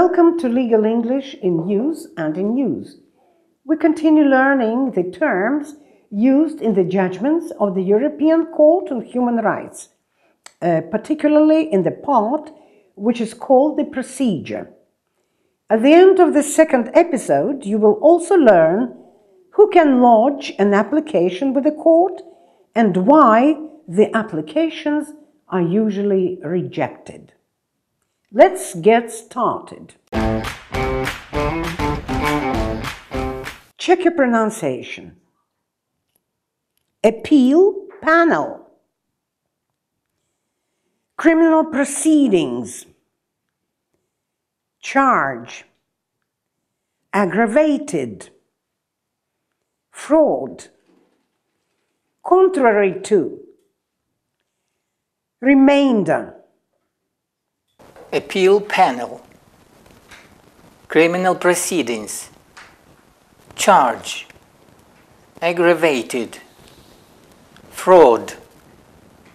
Welcome to Legal English in Use and in Use. We continue learning the terms used in the judgments of the European Court of Human Rights, uh, particularly in the part which is called the procedure. At the end of the second episode, you will also learn who can lodge an application with the court and why the applications are usually rejected. Let's get started. Check your pronunciation. Appeal panel. Criminal proceedings. Charge. Aggravated. Fraud. Contrary to. Remainder. Appeal panel. Criminal proceedings. Charge. Aggravated. Fraud.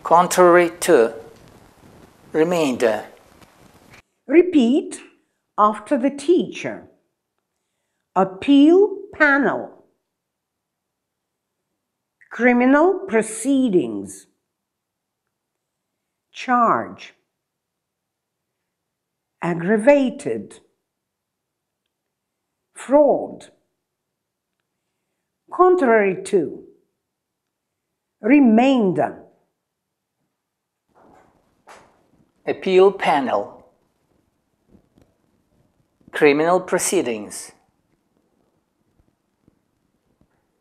Contrary to. Remainder. Repeat after the teacher. Appeal panel. Criminal proceedings. Charge. Aggravated. Fraud. Contrary to. Remainder. Appeal panel. Criminal proceedings.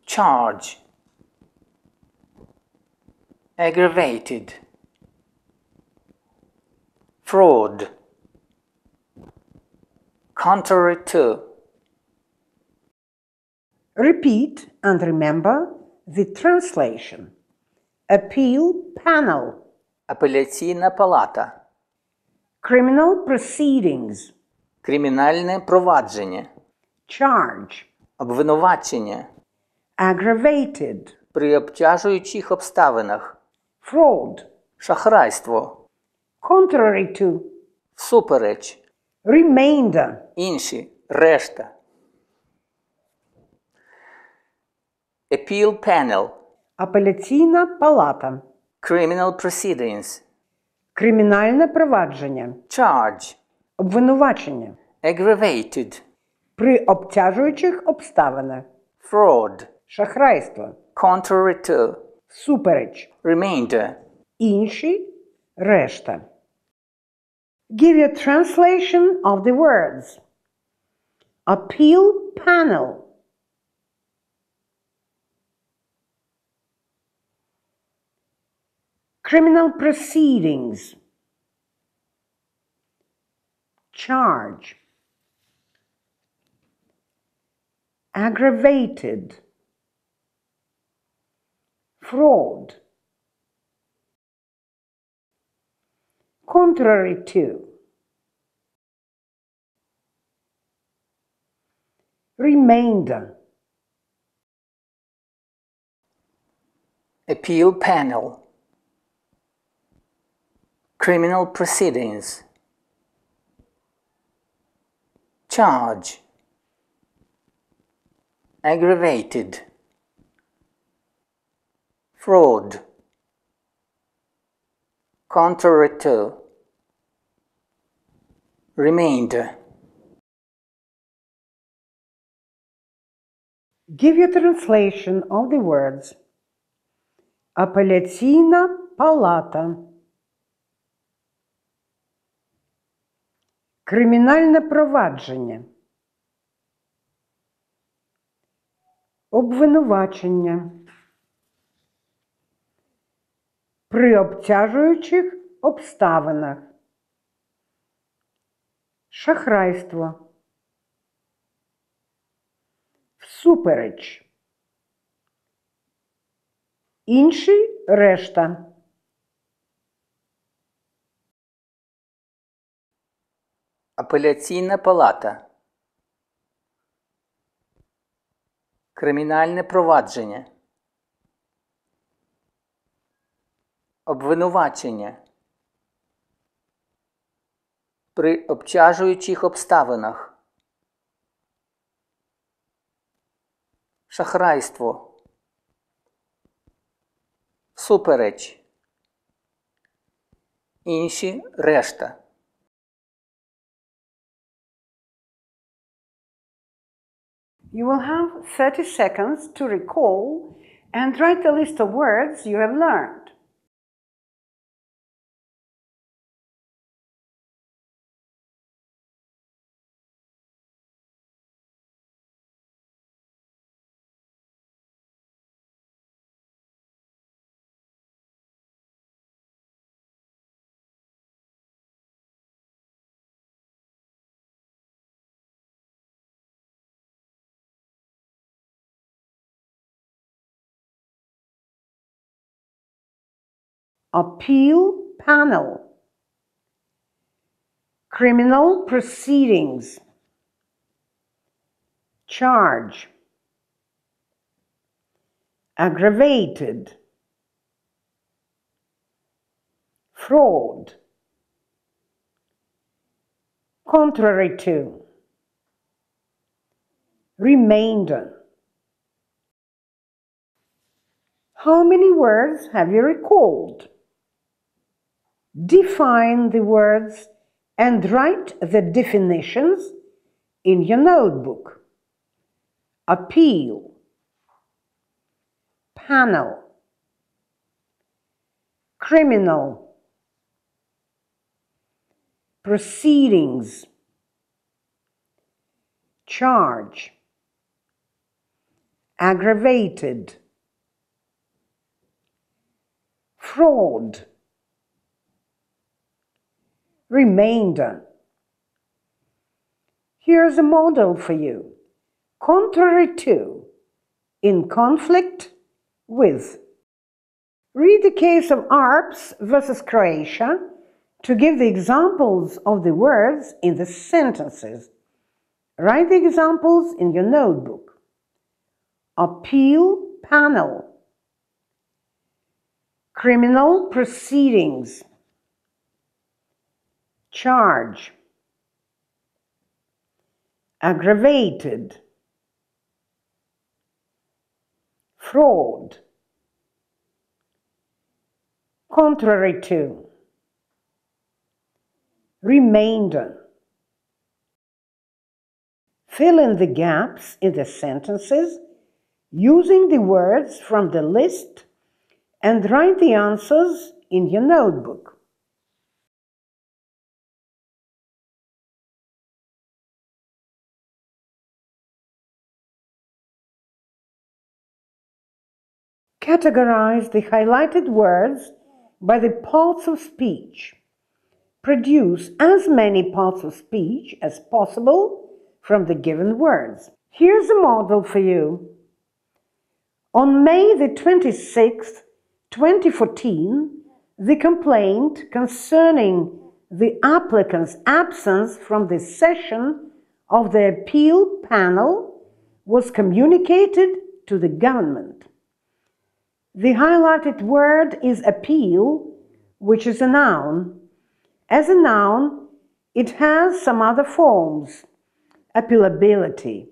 Charge. Aggravated. Fraud. Contrary to. Repeat and remember the translation. Appeal panel. Апеляційна палата. Criminal proceedings. Кримінальне провадження. Charge. Обвинувачення. Aggravated. При обтяжуючих обставинах. Fraud. Шахрайство. Contrary to. Всупереч. Remainder. Інші. Решта. Appeal panel. Апеляційна палата. Criminal proceedings. Кримінальне провадження. Charge. Обвинувачення. Aggravated. При обтяжуючих обставинах. Fraud. Шахрайство. Contrary to. Супереч. Remainder. Інші. Решта. Give a translation of the words. Appeal panel. Criminal proceedings. Charge. Aggravated. Fraud. Contrary to. Remainder. Appeal panel. Criminal proceedings. Charge. Aggravated. Fraud. Contrary to. Remainder. Give your translation of the words. Апеляційна палата. Кримінальне провадження. Обвинувачення. При обтяжуючих обставинах. Шахрайство. Всупереч. Інший решта. Апеляційна палата. Кримінальне провадження. Обвинувачення. При обтяжуючих обставинах. Шахрайство. Супереч. Інші решта. You will have 30 seconds to recall and write a list of words you have learned. Appeal panel. Criminal proceedings. Charge. Aggravated. Fraud. Contrary to. Remainder. How many words have you recalled? Define the words and write the definitions in your notebook. Appeal, panel, criminal, proceedings, charge, aggravated, fraud remainder. Here's a model for you. Contrary to, in conflict with. Read the case of Arps versus Croatia to give the examples of the words in the sentences. Write the examples in your notebook. Appeal panel. Criminal proceedings charge, aggravated, fraud, contrary to, remainder. Fill in the gaps in the sentences using the words from the list and write the answers in your notebook. Categorize the highlighted words by the parts of speech. Produce as many parts of speech as possible from the given words. Here's a model for you. On May the 26th, 2014, the complaint concerning the applicant's absence from the session of the appeal panel was communicated to the government. The highlighted word is appeal, which is a noun. As a noun, it has some other forms. Appealability,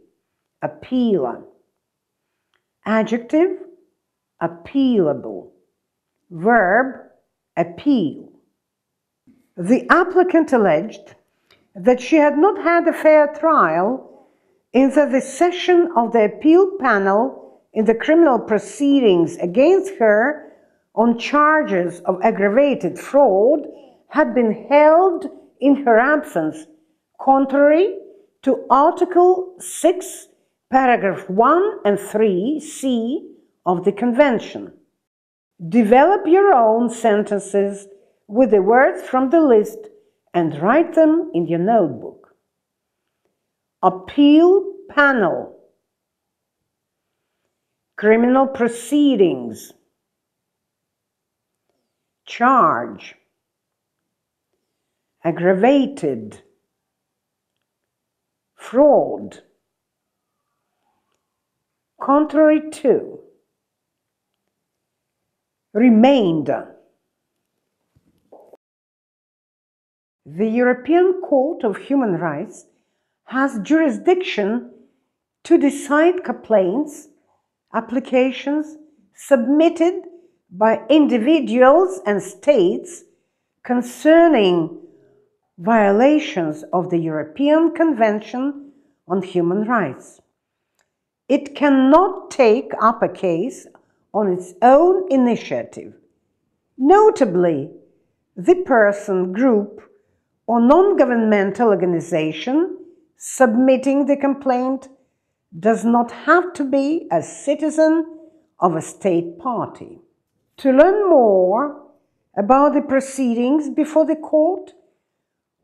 appealer. Adjective, appealable. Verb, appeal. The applicant alleged that she had not had a fair trial in that the session of the appeal panel in the criminal proceedings against her on charges of aggravated fraud had been held in her absence, contrary to Article 6, paragraph 1 and 3 C of the Convention. Develop your own sentences with the words from the list and write them in your notebook. Appeal panel criminal proceedings, charge, aggravated, fraud, contrary to, remainder. The European Court of Human Rights has jurisdiction to decide complaints, applications submitted by individuals and states concerning violations of the European Convention on Human Rights. It cannot take up a case on its own initiative. Notably, the person, group, or non governmental organization submitting the complaint does not have to be a citizen of a state party. To learn more about the proceedings before the court,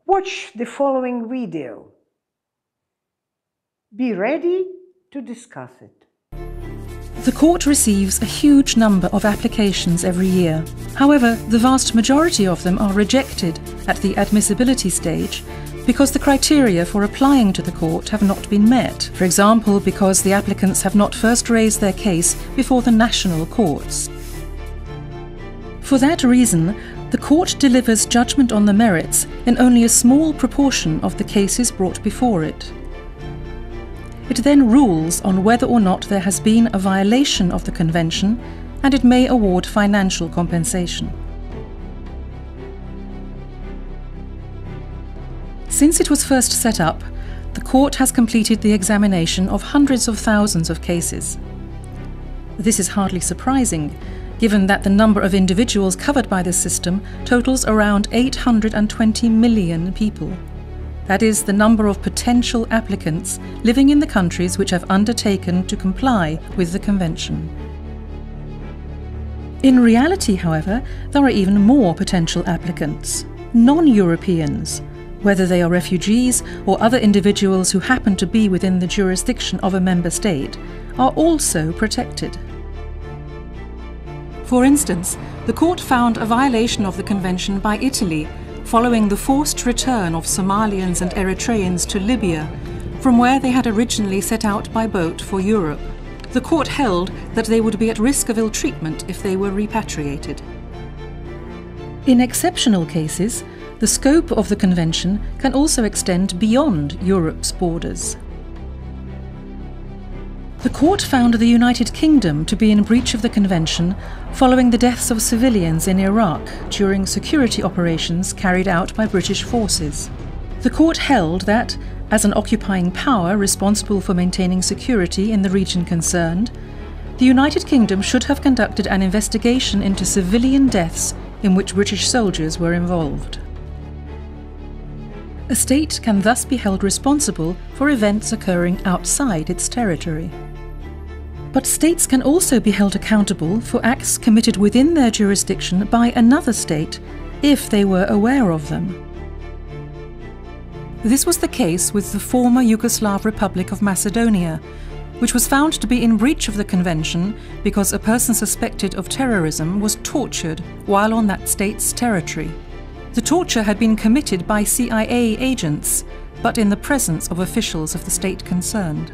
watch the following video. Be ready to discuss it. The court receives a huge number of applications every year. However, the vast majority of them are rejected at the admissibility stage because the criteria for applying to the court have not been met. For example, because the applicants have not first raised their case before the national courts. For that reason, the court delivers judgment on the merits in only a small proportion of the cases brought before it. It then rules on whether or not there has been a violation of the Convention and it may award financial compensation. Since it was first set up, the court has completed the examination of hundreds of thousands of cases. This is hardly surprising, given that the number of individuals covered by this system totals around 820 million people. That is the number of potential applicants living in the countries which have undertaken to comply with the Convention. In reality, however, there are even more potential applicants non Europeans, whether they are refugees or other individuals who happen to be within the jurisdiction of a member state, are also protected. For instance, the court found a violation of the Convention by Italy following the forced return of Somalians and Eritreans to Libya, from where they had originally set out by boat for Europe. The court held that they would be at risk of ill treatment if they were repatriated. In exceptional cases, the scope of the Convention can also extend beyond Europe's borders. The court found the United Kingdom to be in breach of the Convention following the deaths of civilians in Iraq during security operations carried out by British forces. The court held that, as an occupying power responsible for maintaining security in the region concerned, the United Kingdom should have conducted an investigation into civilian deaths in which British soldiers were involved. A state can thus be held responsible for events occurring outside its territory. But states can also be held accountable for acts committed within their jurisdiction by another state if they were aware of them. This was the case with the former Yugoslav Republic of Macedonia, which was found to be in breach of the convention because a person suspected of terrorism was tortured while on that state's territory. The torture had been committed by CIA agents, but in the presence of officials of the state concerned.